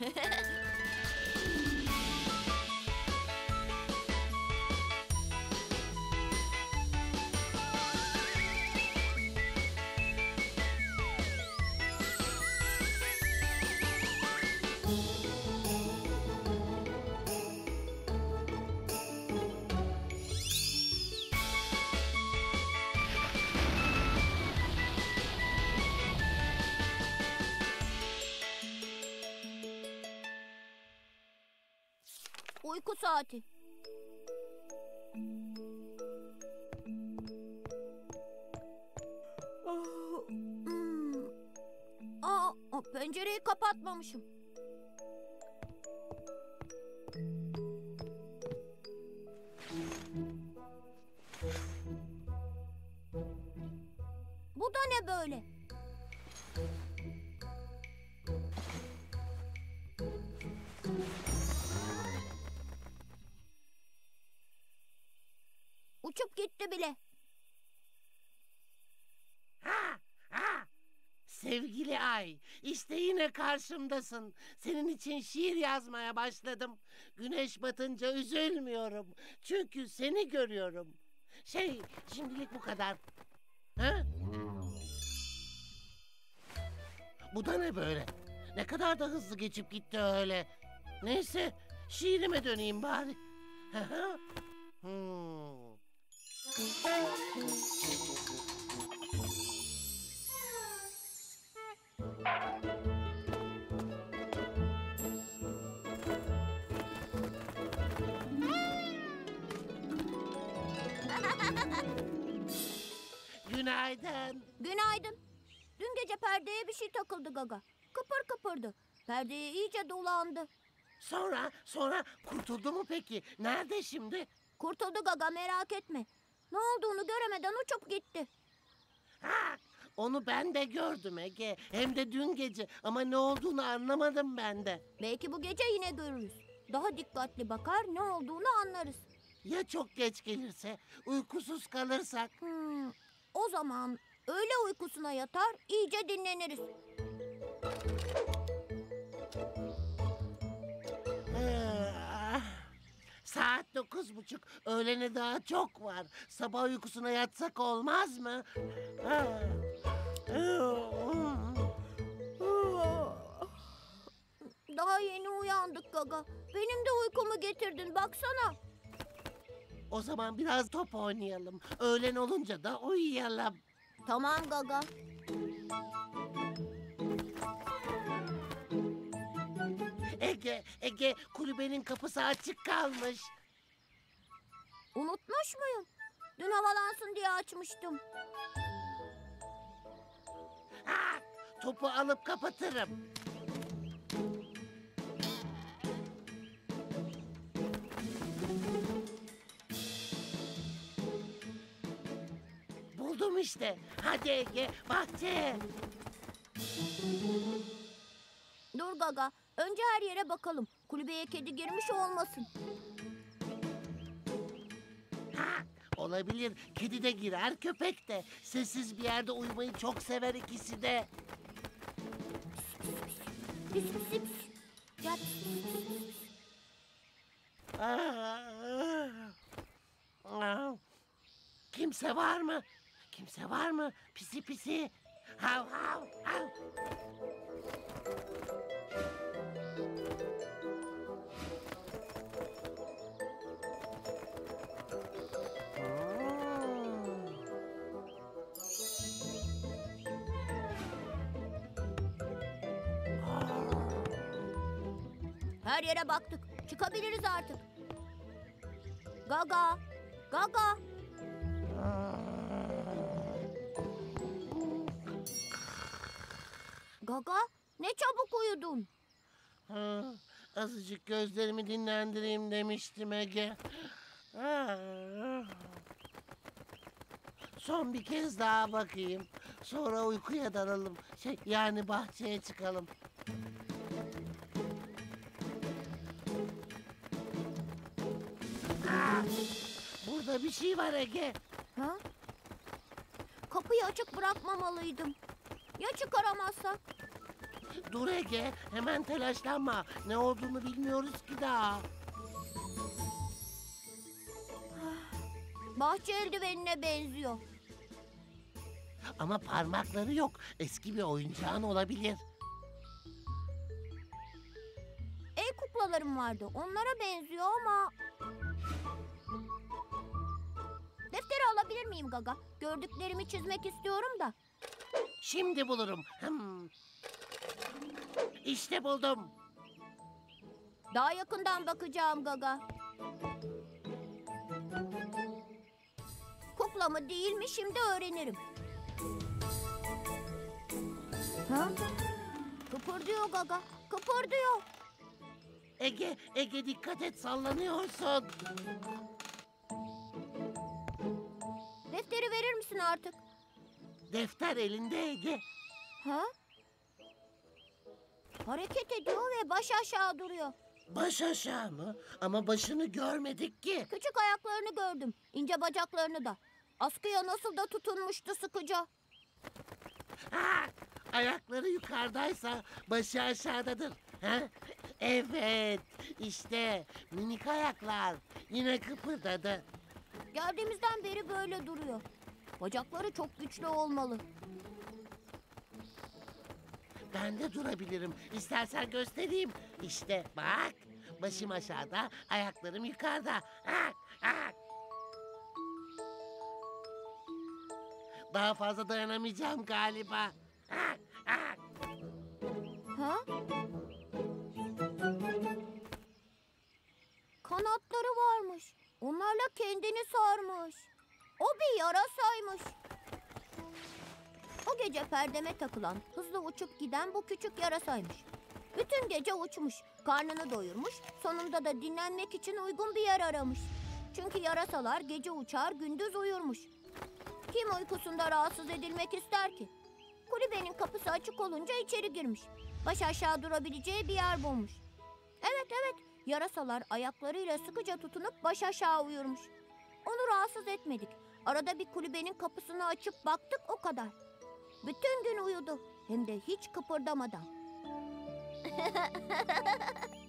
Ha ha ha! Saati. Hmm. Aa, o pencereyi kapatmamışım. Bu da ne böyle? Uçup gitti bile. Ha, ha. Sevgili Ay, işte yine karşımdasın. Senin için şiir yazmaya başladım. Güneş batınca üzülmüyorum. Çünkü seni görüyorum. Şey, şimdilik bu kadar. Ha? Bu da ne böyle? Ne kadar da hızlı geçip gitti öyle. Neyse, şiirime döneyim bari. Hmm. Günaydın. Günaydın. Dün gece perdeye bir şey takıldı Gaga. Kıpır kıpırdı. Perdeye iyice dolandı. Sonra, sonra kurtuldu mu peki? Nerede şimdi? Kurtuldu Gaga merak etme. Ne olduğunu göremeden uçup gitti. Ha, onu ben de gördüm Ege. Hem de dün gece. Ama ne olduğunu anlamadım ben de. Belki bu gece yine görürüz. Daha dikkatli bakar ne olduğunu anlarız. Ya çok geç gelirse? Uykusuz kalırsak? Hmm, o zaman öğle uykusuna yatar iyice dinleniriz. Ah, Saat dokuz buçuk. Öğlene daha çok var. Sabah uykusuna yatsak olmaz mı? Ah. Daha yeni uyandık Gaga. Benim de uykumu getirdin baksana. O zaman biraz top oynayalım. Öğlen olunca da uyuyalım. Tamam Gaga. Ege, Ege kulübenin kapısı açık kalmış. Unutmuş muyum? Dün havalansın diye açmıştım. Ha, topu alıp kapatırım. Buldum işte. Hadi Ege bahçeye. Dur Gaga. Önce her yere bakalım. Kulübeye kedi girmiş olmasın. Ha, olabilir. Kedi de girer, köpek de. Sessiz bir yerde uyumayı çok sever ikisi de. Pis pis pis. Ya, pis, pis, pis, pis. Ah, ah. Kimse var mı? Kimse var mı? Pisi pisi. Hav hav hav. Her yere baktık. Çıkabiliriz artık. Gaga. Gaga. Gaga ne çabuk uyudun. Ha, azıcık gözlerimi dinlendireyim demiştim Ege. Son bir kez daha bakayım. Sonra uykuya dalalım. Şey, yani bahçeye çıkalım. Burada bir şey var Ege. Ha? Kapıyı açık bırakmamalıydım. Ya çıkaramazsak? Dur Ege, hemen telaşlanma. Ne olduğunu bilmiyoruz ki daha. Bahçe eldivenine benziyor. Ama parmakları yok. Eski bir oyuncağın olabilir. El kuklalarım vardı. Onlara benziyor ama... Defteri alabilir miyim Gaga? Gördüklerimi çizmek istiyorum da. Şimdi bulurum. Hmm. İşte buldum. Daha yakından bakacağım Gaga. Kukla mı değil mi şimdi öğrenirim. Ha? Kıpırdıyor Gaga. Kıpırdıyor. Ege, Ege dikkat et sallanıyorsun. Defteri verir misin artık? Defter elinde Ege. Ha? Hareket ediyor ve baş aşağı duruyor. Baş aşağı mı? Ama başını görmedik ki. Küçük ayaklarını gördüm. ince bacaklarını da. Askıya nasıl da tutunmuştu sıkıca. Ha, ayakları yukarıdaysa başı aşağıdadır. Ha? Evet, işte minik ayaklar yine kıpırdadı. Geldiğimizden beri böyle duruyor. Bacakları çok güçlü olmalı. Ben de durabilirim. İstersen göstereyim. İşte bak, başım aşağıda, ayaklarım yukarıda. Ha, ha. Daha fazla dayanamayacağım galiba. Ha, ha. Ha? Kanatları varmış. Onlarla kendini sarmış. O bir yarasaymış. O gece perdeme takılan, hızlı uçup giden bu küçük yarasaymış. Bütün gece uçmuş, karnını doyurmuş, sonunda da dinlenmek için uygun bir yer aramış. Çünkü yarasalar gece uçar, gündüz uyurmuş. Kim uykusunda rahatsız edilmek ister ki? Kulübenin kapısı açık olunca içeri girmiş. Baş aşağı durabileceği bir yer bulmuş. Evet evet yarasalar ayaklarıyla sıkıca tutunup baş aşağı uyurmuş. Onu rahatsız etmedik. Arada bir kulübenin kapısını açıp baktık o kadar. Bütün gün uyudu. Hem de hiç kıpırdamadan.